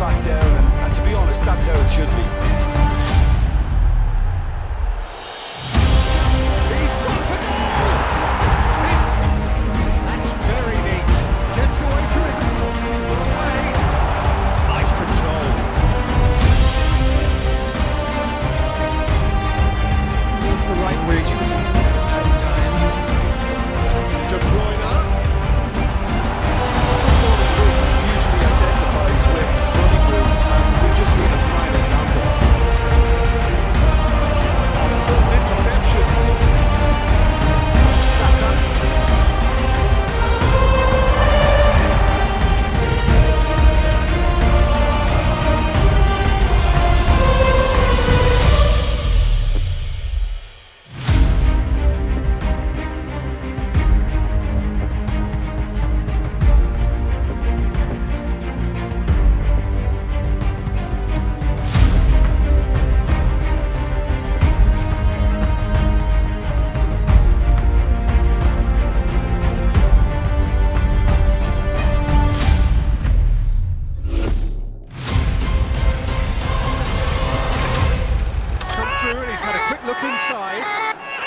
back down, and, and to be honest, that's how it should be.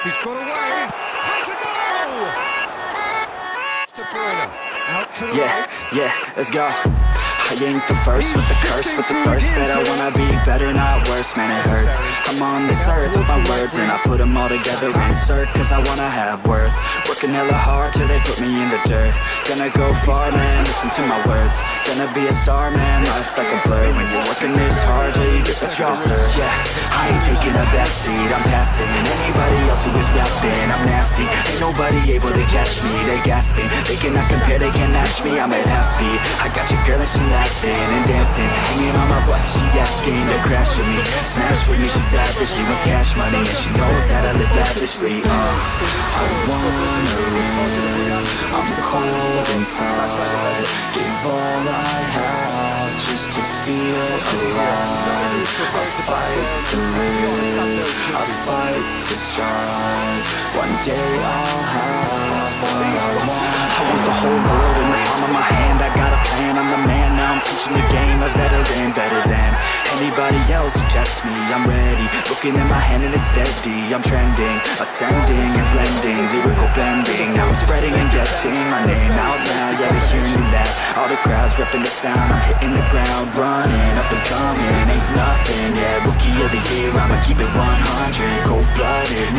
He's got away. Has a goal! De Bruyne out to the Yeah, right. yeah, let's go. I ain't the first with the curse, with the thirst that I wanna be better, not worse, man, it hurts. I'm on this earth with my words, and I put them all together, insert, cause I wanna have worth. Working hella hard till they put me in the dirt. Gonna go far, man, listen to my words. Gonna be a star, man, life's like a blur. When you're working this hard till you get what you deserve. Yeah, I ain't taking a backseat, I'm passing. Anybody else who is rapping, I'm nasty. Nobody able to catch me, they gasping. They cannot compare, they can't match me, I'm at half speed. I got your girl and she laughing and dancing. Hanging on my butt, she asking to crash with me. Smash with me, she's savage, she wants cash money. And she knows that I live lavishly, uh. I wanna live, I'm cold inside. Give all I have just to feel alive. I fight to live, I fight to strive. One day I'll I want. The whole world in the palm of my hand. I got a plan, I'm the man. Now I'm teaching the game, a veteran, better than anybody else who tests me. I'm ready, looking in my hand and it's steady. I'm trending, ascending and blending, lyrical bending. Now I'm spreading and getting my name out loud. Yeah, they hear me laugh. All the crowds repping the sound. I'm hitting the ground, running up and coming. Ain't nothing, yeah. Rookie of the year, I'ma keep it 100. Cold blooded,